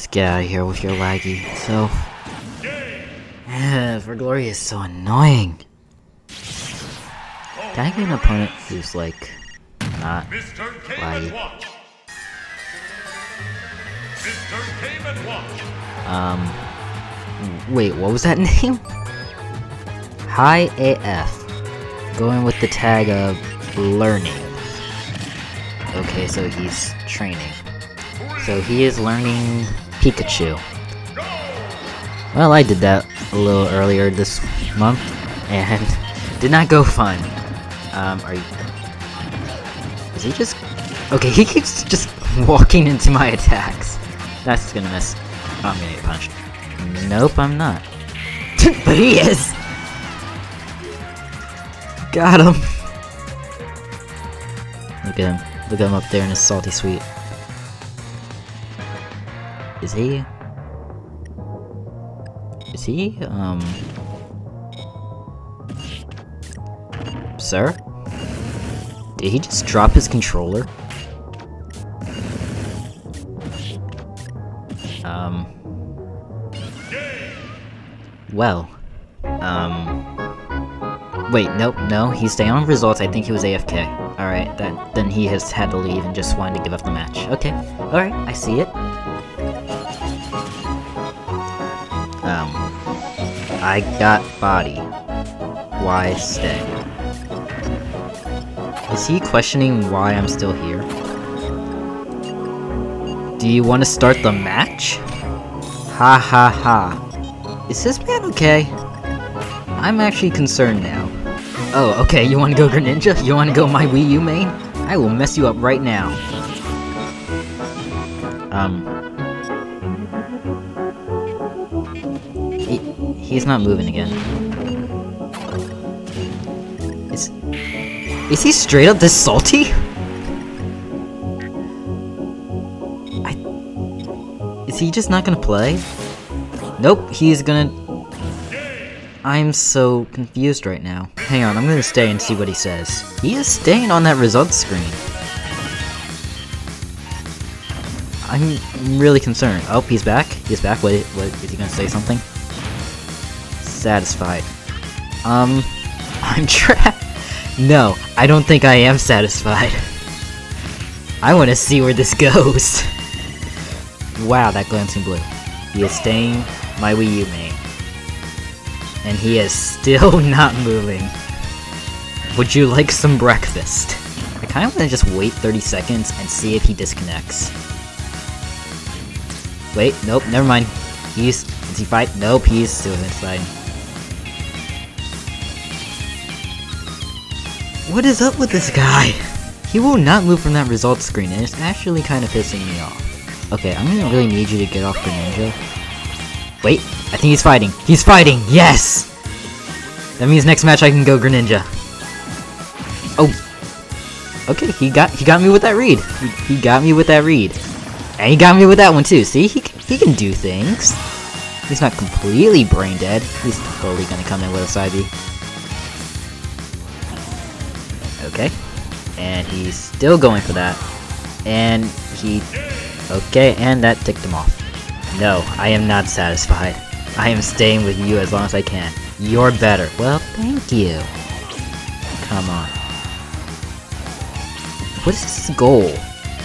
Just get out of here with your laggy. So... For Glory is so annoying. Can I get an opponent who's like... not Mr. laggy? Game and Watch. Mr. Um... Wait, what was that name? High AF. Going with the tag of learning. Okay, so he's training. So he is learning Pikachu. Well, I did that a little earlier this month, and did not go fun. Um, are you... Is he just... Okay, he keeps just walking into my attacks. That's gonna miss. Oh, I'm gonna get punched. Nope, I'm not. but he is! Got him! Look at him. Look at him up there in his salty sweet. Is he... Is he, um... Sir? Did he just drop his controller? Um... Well... Um... Wait, nope, no, he's staying on results, I think he was AFK. Alright, then he has had to leave and just wanted to give up the match. Okay, alright, I see it. I got body. Why stay? Is he questioning why I'm still here? Do you want to start the match? Ha ha ha. Is this man okay? I'm actually concerned now. Oh, okay, you wanna go Greninja? You wanna go my Wii U main? I will mess you up right now. Um... he's not moving again. Is... Is he straight up this salty? I... Is he just not gonna play? Nope, he's gonna I'm so confused right now. Hang on, I'm gonna stay and see what he says. He is staying on that results screen. I'm really concerned. Oh, he's back. He's back. What, what is he gonna say something? Satisfied. Um, I'm trapped. No, I don't think I am satisfied. I want to see where this goes. wow, that glancing blow. He is staying my Wii U main and he is still not moving. Would you like some breakfast? I kinda wanna just wait 30 seconds and see if he disconnects. Wait, nope, never mind. He's... Is he fight? Nope, he's still inside. What is up with this guy? He will not move from that results screen and it's actually kinda pissing me off. Okay, I'm gonna really need you to get off Greninja. Wait, I think he's fighting. He's fighting! Yes! That means next match I can go Greninja. Oh. Okay, he got he got me with that read. He, he got me with that read. And he got me with that one too. See, he, he can do things. He's not completely brain dead. He's totally gonna come in with a side B. Okay. And he's still going for that. And he... Okay, and that ticked him off. No, I am not satisfied. I am staying with you as long as I can. You're better. Well, thank you. Come on. What is his goal?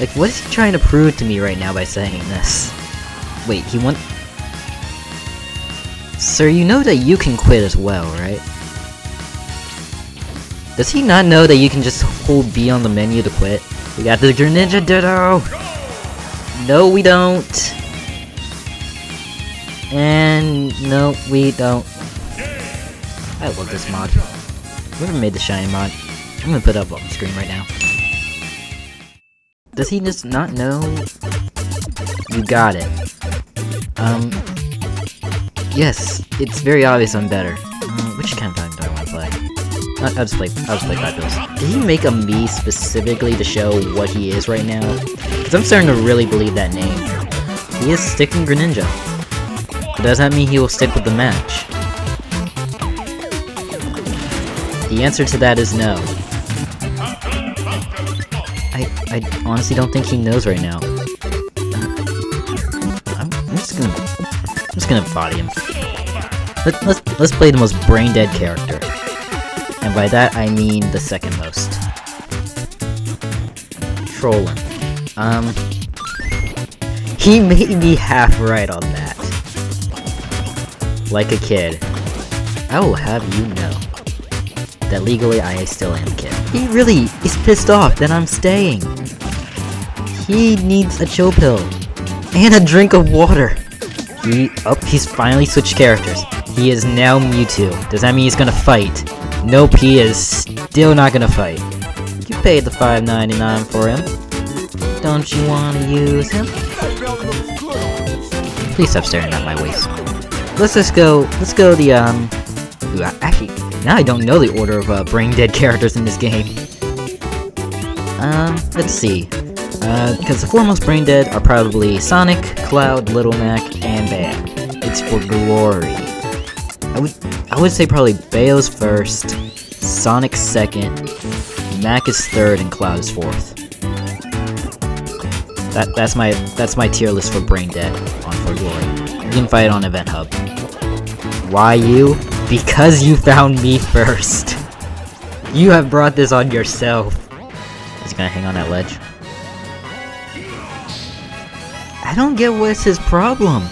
Like, what is he trying to prove to me right now by saying this? Wait, he want- Sir, you know that you can quit as well, right? Does he not know that you can just hold B on the menu to quit? We got the Greninja Ditto! No, we don't! And no, we don't. I love this mod. Whoever made the shiny mod, I'm gonna put it up on the screen right now. Does he just not know? You got it. Um, yes, it's very obvious I'm better. Uh, which kind of time do I want to play? I'll, just play. I'll just play Fabulous. Did he make a me specifically to show what he is right now? Because I'm starting to really believe that name. He is sticking Greninja. But does that mean he will stick with the match? The answer to that is no. I, I honestly don't think he knows right now. I'm, just gonna body him. Let, let's let's play the most brain dead character, and by that I mean the second most. Trolling. Um, he made me half right on that. Like a kid. I will have you know that legally I still am a kid. He really is pissed off that I'm staying. He needs a chill pill and a drink of water. He oh, he's finally switched characters. He is now Mewtwo. Does that mean he's gonna fight? Nope, he is still not gonna fight. You paid the $5.99 for him. Don't you wanna use him? Please stop staring at my waist. Let's just go, let's go the, um... Ooh, actually, now I don't know the order of, uh, brain-dead characters in this game. Um, let's see. Uh, because the foremost brain dead are probably Sonic, Cloud, Little Mac, and Bayo. It's for glory. I would, I would say probably Bayo's first, Sonic second, Mac is third, and Cloud is fourth. That that's my that's my tier list for Brain Dead on For Glory. You can fight it on Event Hub. Why you? Because you found me first. You have brought this on yourself. He's gonna hang on that ledge. I don't get what's his problem.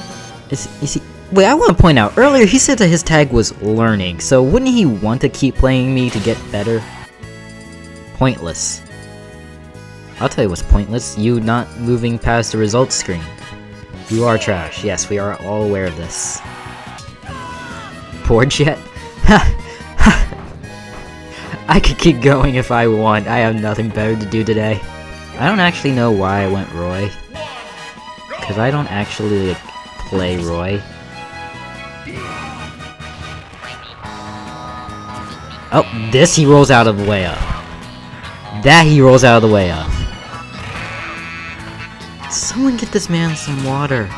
Is, is he... Wait, I want to point out, earlier he said that his tag was learning, so wouldn't he want to keep playing me to get better? Pointless. I'll tell you what's pointless, you not moving past the results screen. You are trash, yes, we are all aware of this. Bored yet? I could keep going if I want, I have nothing better to do today. I don't actually know why I went Roy. Because I don't actually like, play Roy. Oh, this he rolls out of the way of. That he rolls out of the way of. Someone get this man some water.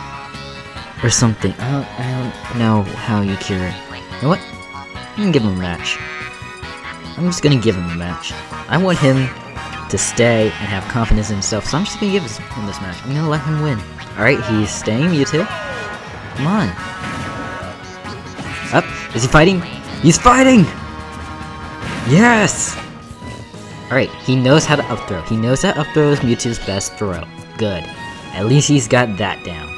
Or something. I don't, I don't know how you cure it. You know what? I'm gonna give him a match. I'm just gonna give him a match. I want him to stay and have confidence in himself, so I'm just gonna give him this match. I'm gonna let him win. Alright, he's staying, you too? Come on. Up. Is he fighting? He's fighting! Yes! Alright, he knows how to up throw. He knows that up throw is Mewtwo's best throw. Good. At least he's got that down.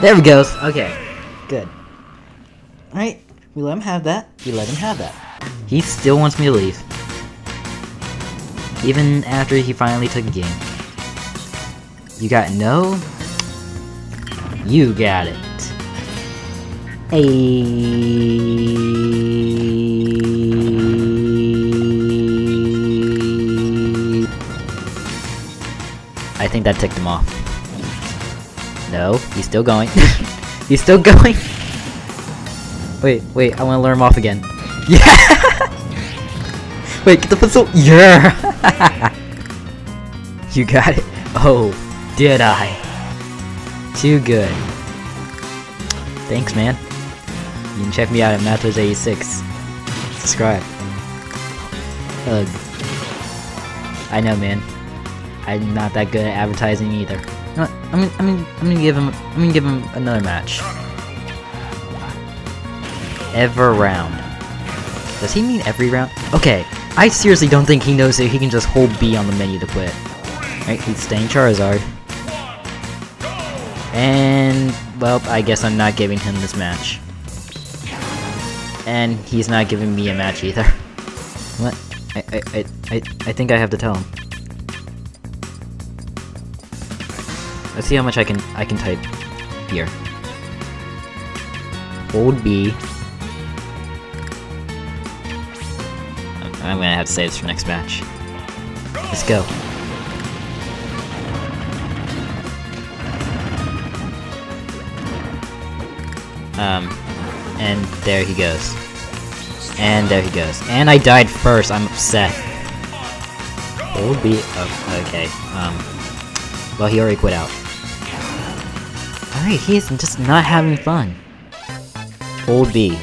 There we go. Okay. Good. Alright, we let him have that. We let him have that. He still wants me to leave. Even after he finally took a game. You got no? You got it. Hey. Think that ticked him off. No, he's still going. he's still going. Wait, wait, I want to lure him off again. Yeah! wait, get the pencil. Yeah! you got it. Oh, did I? Too good. Thanks, man. You can check me out at MathWiz86. Subscribe. Ugh. I know, man. I'm not that good at advertising either. I'm gonna, I'm gonna, I'm gonna give him, I'm gonna give him another match. Ever round. Does he mean every round? Okay, I seriously don't think he knows that he can just hold B on the menu to quit. Right, he's staying Charizard. And, well, I guess I'm not giving him this match. And he's not giving me a match either. What? I, I, I, I, I think I have to tell him. Let's see how much I can, I can type here. Hold B. I'm gonna have to save this for next match. Let's go. Um, and there he goes. And there he goes. And I died first, I'm upset. It B, oh, okay, um... Well, he already quit out. Alright, he's just not having fun. Hold B.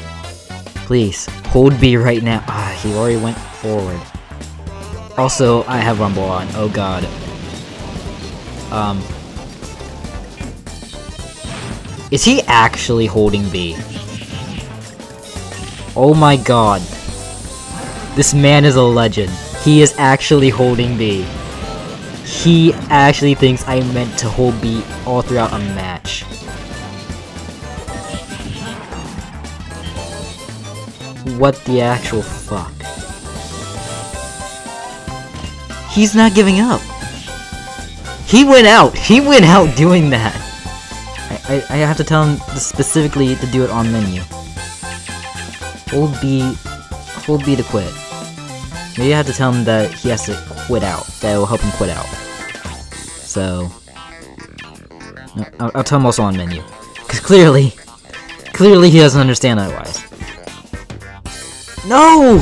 Please, hold B right now. Ah, he already went forward. Also, I have Rumble on, oh god. Um... Is he actually holding B? Oh my god. This man is a legend. He is actually holding B. He actually thinks I meant to hold B all throughout a match. What the actual fuck? He's not giving up. He went out. He went out doing that. I, I, I have to tell him specifically to do it on menu. Hold B, hold B to quit. Maybe I have to tell him that he has to quit out. That will help him quit out. So, I'll, I'll tell him also on menu, because clearly, clearly he doesn't understand otherwise. No!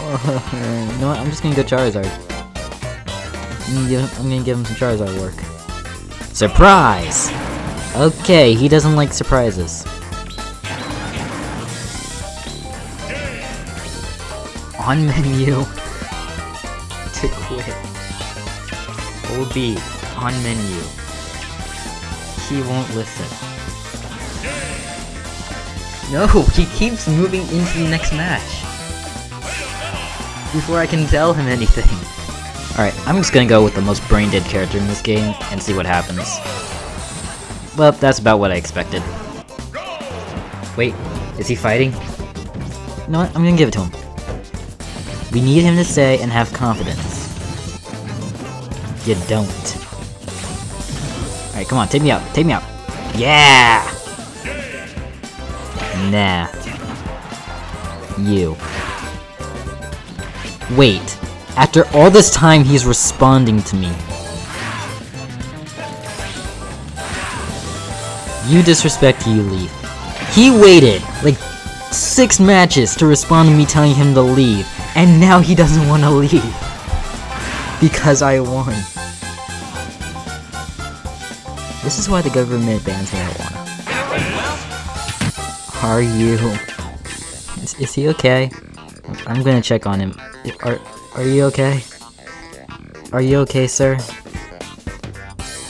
Oh, you know what? I'm just gonna go Charizard. I'm gonna, give, I'm gonna give him some Charizard work. Surprise! Okay, he doesn't like surprises. On menu to quit. Hold B on menu. He won't listen. No, he keeps moving into the next match. Before I can tell him anything. Alright, I'm just gonna go with the most brain dead character in this game and see what happens. Well, that's about what I expected. Wait, is he fighting? You know what? I'm gonna give it to him. We need him to say and have confidence. You don't. Alright, come on, take me out. Take me out. Yeah! Nah. You. Wait. After all this time, he's responding to me. You disrespect, you leave. He waited, like, six matches to respond to me telling him to leave, and now he doesn't want to leave. Because I won. This is why the government bans marijuana. Are you... Is, is he okay? I'm gonna check on him. Are, are you okay? Are you okay, sir?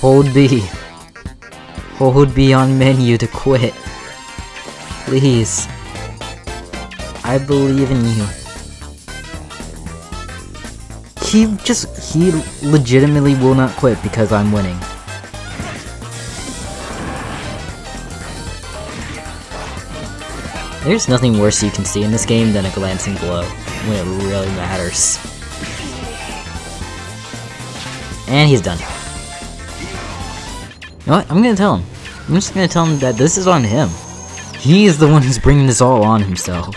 Hold B. Hold B on menu to quit. Please. I believe in you. He just, he legitimately will not quit because I'm winning. There's nothing worse you can see in this game than a glancing blow, when it really matters. And he's done. You know what? I'm gonna tell him. I'm just gonna tell him that this is on him. He is the one who's bringing this all on himself.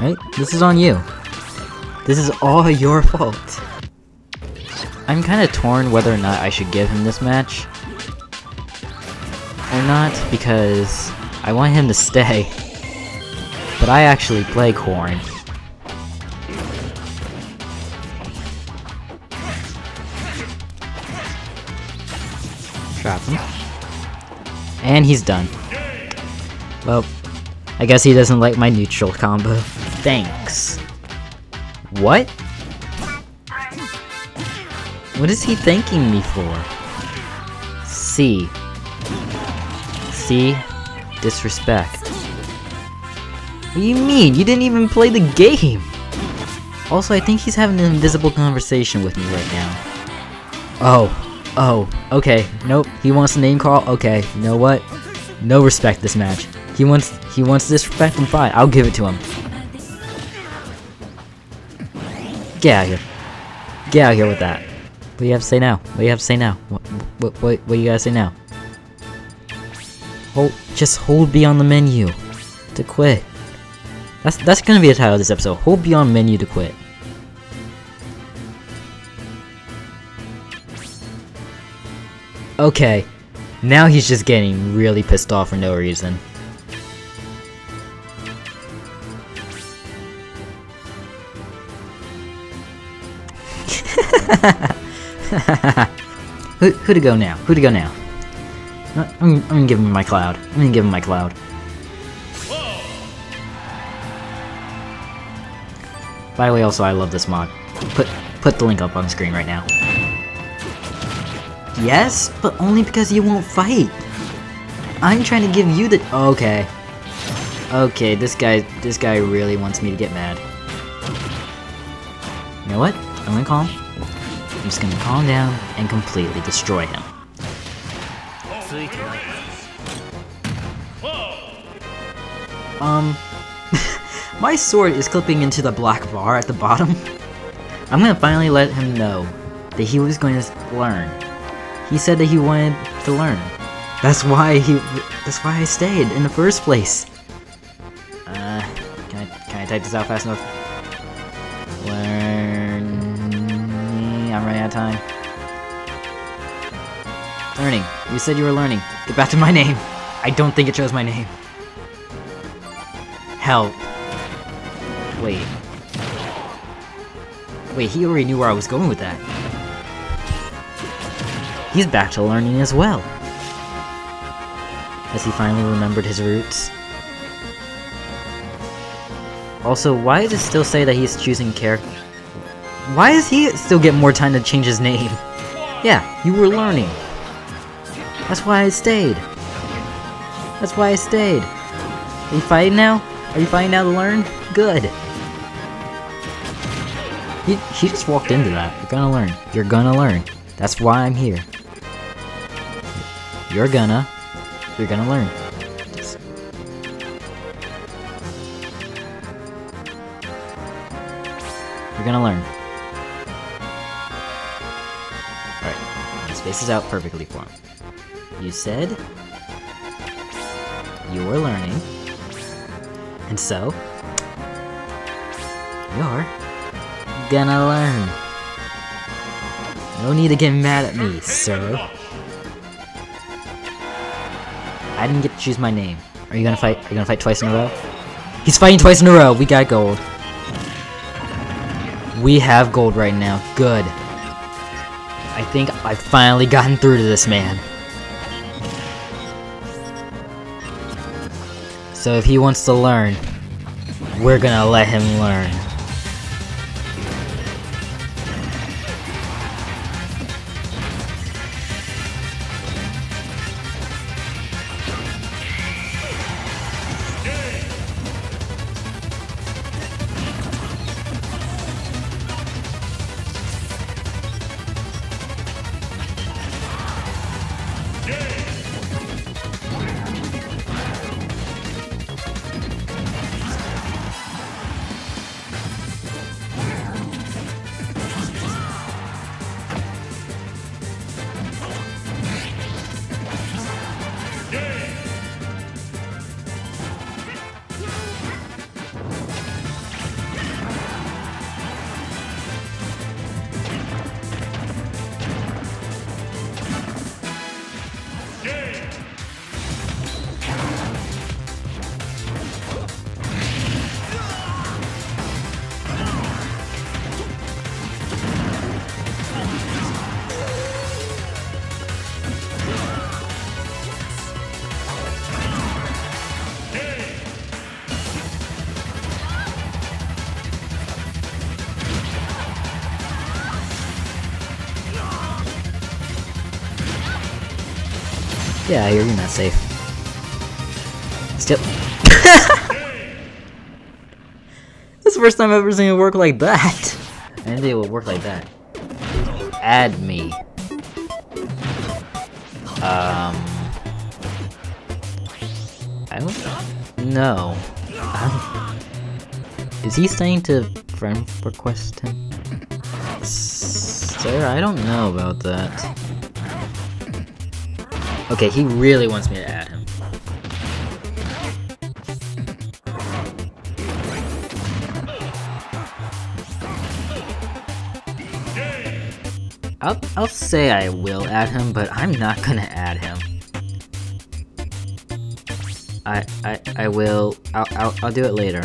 Right? This is on you. This is all your fault. I'm kinda torn whether or not I should give him this match. Or not, because I want him to stay. But I actually play Corrin. Trap him. And he's done. Well, I guess he doesn't like my neutral combo. Thanks. What? What is he thanking me for? C. C. Disrespect. What do you mean? You didn't even play the game! Also, I think he's having an invisible conversation with me right now. Oh. Oh. Okay. Nope. He wants to name call? Okay. You know what? No respect this match. He wants he wants disrespect and fine. I'll give it to him. Get out of here. Get out of here with that. What do you have to say now? What do you have to say now? What what what, what you gotta say now? Hold just hold B on the menu to quit. That's that's gonna be the title of this episode. Hold B on menu to quit. Okay. Now he's just getting really pissed off for no reason. who, who to go now? Who to go now? I'm, I'm gonna give him my cloud. I'm gonna give him my cloud. By the way, also I love this mod. Put put the link up on the screen right now. Yes, but only because you won't fight. I'm trying to give you the- Okay. Okay, this guy- this guy really wants me to get mad. You know what? I'm gonna calm. I'm just gonna calm down and completely destroy him. Um, my sword is clipping into the black bar at the bottom. I'm gonna finally let him know that he was going to learn. He said that he wanted to learn. That's why he. That's why I stayed in the first place. Uh, can I can I type this out fast enough? Learn. I'm running out of time. Learning. You said you were learning. Get back to my name. I don't think it shows my name. Help. Wait. Wait, he already knew where I was going with that. He's back to learning as well. Has he finally remembered his roots? Also, why does it still say that he's choosing character? Why does he still get more time to change his name? Yeah, you were learning. That's why I stayed. That's why I stayed. Are you fighting now? Are you fighting now to learn? Good. He, just walked into that. You're gonna learn. You're gonna learn. That's why I'm here. You're gonna. You're gonna learn. You're gonna learn. Alright. He spaces out perfectly for him. You said you were learning. And so, you're gonna learn. No need to get mad at me, sir. I didn't get to choose my name. Are you gonna fight? Are you gonna fight twice in a row? He's fighting twice in a row. We got gold. We have gold right now. Good. I think I've finally gotten through to this man. So if he wants to learn, we're gonna let him learn. Yeah, you're not safe. Still. This is the first time I've ever seen it work like that. I didn't think it would work like that. Add me. Um. I don't know. Um, is he saying to friend request him? Sir, I don't know about that. Okay, he really wants me to add him. I'll, I'll say I will add him, but I'm not gonna add him. I, I, I will, I'll, I'll, I'll do it later.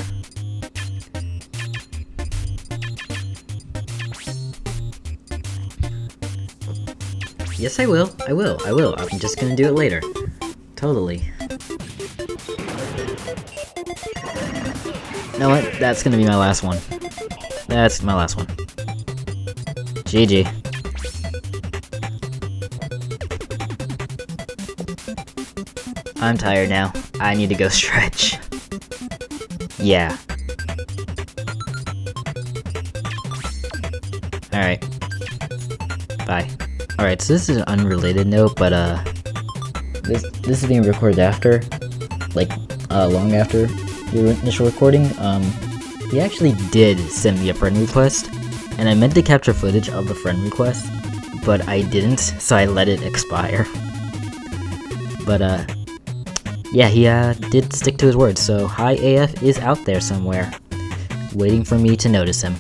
Yes, I will. I will. I will. I'm just gonna do it later. Totally. You know what? That's gonna be my last one. That's my last one. GG. I'm tired now. I need to go stretch. Yeah. Alright, so this is an unrelated note, but uh this this is being recorded after like uh long after the initial recording. Um he actually did send me a friend request, and I meant to capture footage of the friend request, but I didn't, so I let it expire. But uh yeah, he uh, did stick to his word, so Hi AF is out there somewhere, waiting for me to notice him.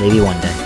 Maybe one day.